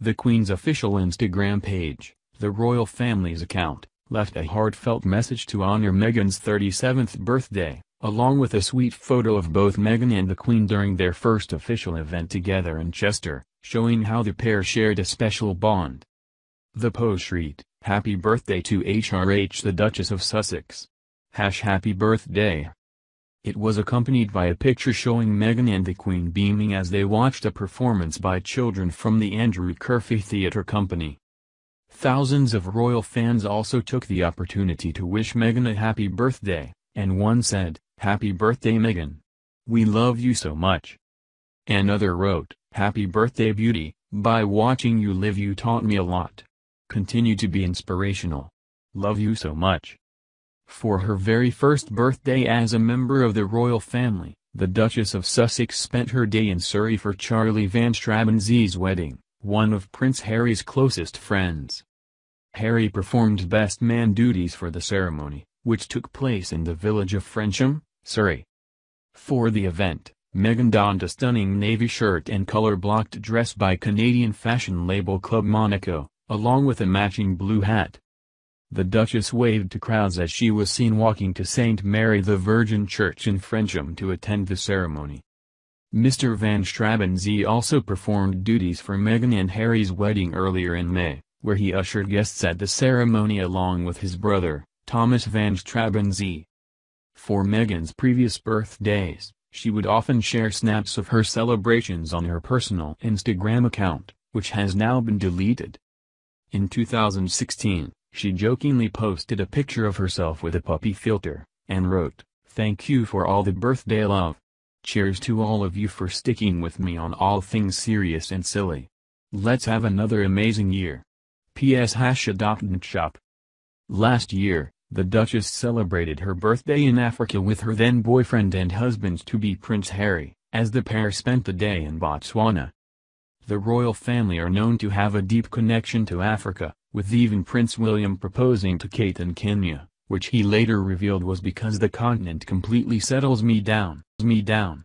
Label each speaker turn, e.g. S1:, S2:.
S1: The Queen's official Instagram page, the royal family's account, left a heartfelt message to honor Meghan's 37th birthday, along with a sweet photo of both Meghan and the Queen during their first official event together in Chester, showing how the pair shared a special bond. The post read, Happy birthday to HRH the Duchess of Sussex. Hash happy birthday. It was accompanied by a picture showing Meghan and the Queen beaming as they watched a performance by children from the Andrew Curphey Theatre Company. Thousands of royal fans also took the opportunity to wish Meghan a happy birthday, and one said, Happy birthday Meghan. We love you so much. Another wrote, Happy birthday beauty, by watching you live you taught me a lot. Continue to be inspirational. Love you so much. For her very first birthday as a member of the royal family, the Duchess of Sussex spent her day in Surrey for Charlie Van Straubenzee's wedding, one of Prince Harry's closest friends. Harry performed best man duties for the ceremony, which took place in the village of Frensham, Surrey. For the event, Meghan donned a stunning navy shirt and color-blocked dress by Canadian fashion label Club Monaco, along with a matching blue hat. The Duchess waved to crowds as she was seen walking to St. Mary the Virgin Church in Frensham to attend the ceremony. Mr. Van Straubenzee also performed duties for Meghan and Harry's wedding earlier in May, where he ushered guests at the ceremony along with his brother, Thomas Van Straubenzee. For Meghan's previous birthdays, she would often share snaps of her celebrations on her personal Instagram account, which has now been deleted. In 2016, she jokingly posted a picture of herself with a puppy filter, and wrote, Thank you for all the birthday love. Cheers to all of you for sticking with me on all things serious and silly. Let's have another amazing year. P.S. Hash shop. Last year, the Duchess celebrated her birthday in Africa with her then-boyfriend and husband-to-be Prince Harry, as the pair spent the day in Botswana. The royal family are known to have a deep connection to Africa, with even Prince William proposing to Kate in Kenya, which he later revealed was because the continent completely settles me down. Me down.